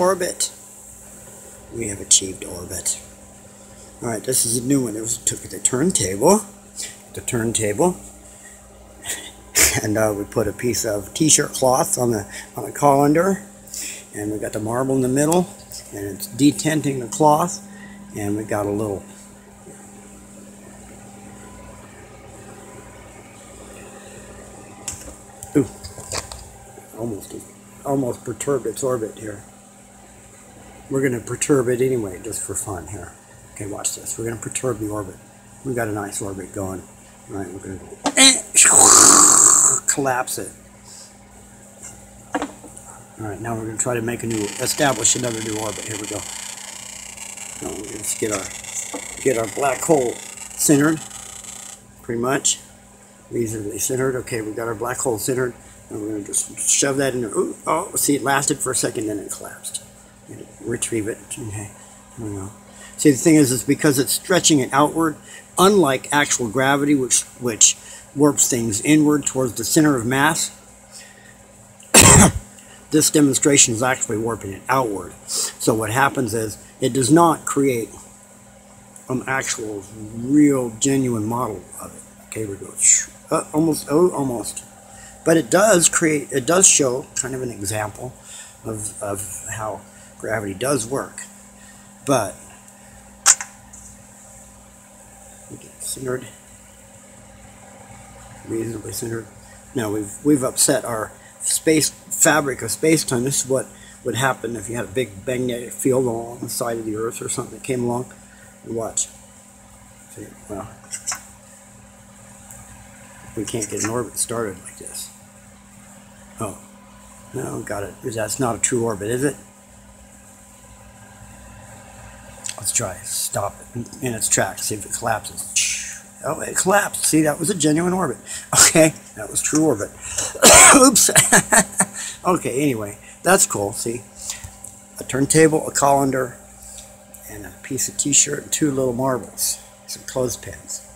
orbit. We have achieved orbit. All right, this is a new one. It was took the turntable, the turntable, and uh, we put a piece of t-shirt cloth on the on the colander, and we got the marble in the middle, and it's detenting the cloth, and we got a little Ooh, almost almost perturbed its orbit here. We're going to perturb it anyway, just for fun here. Okay, watch this. We're going to perturb the orbit. We got a nice orbit going. All right, we're going to collapse it. All right, now we're going to try to make a new, establish another new orbit. Here we go. Let's get our get our black hole centered, pretty much reasonably centered. Okay, we got our black hole centered, and we're going to just shove that in there. Ooh, oh, see, it lasted for a second, then it collapsed. Retrieve it. Okay. See, the thing is, it's because it's stretching it outward, unlike actual gravity, which which warps things inward towards the center of mass. this demonstration is actually warping it outward. So what happens is it does not create an actual, real, genuine model of it. Okay, we go uh, almost, oh, almost. But it does create, it does show kind of an example of, of how gravity does work. But, we get centered, reasonably centered. Now we've, we've upset our space fabric of space-time. This is what would happen if you had a big magnetic field along the side of the Earth or something that came along. And watch. See, well, we can't get an orbit started like this. Oh, no, got it. That's not a true orbit, is it? Let's try. Stop it in its tracks. See if it collapses. Oh, it collapsed. See, that was a genuine orbit. Okay, that was true orbit. Oops. okay, anyway, that's cool. See, a turntable, a colander, and a piece of t-shirt and two little marbles, some clothespins.